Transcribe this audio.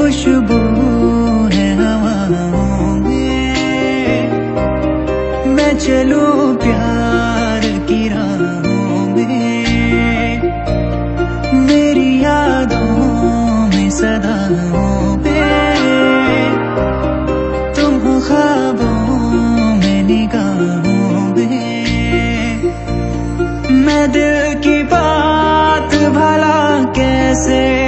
खुशबू है हवाओं में। मैं चलूँ प्यार की राहों में। मेरी यादों में सदाओं में। तुम ख्वाबों में निगाहों में। मैं दिल की बात भला कैसे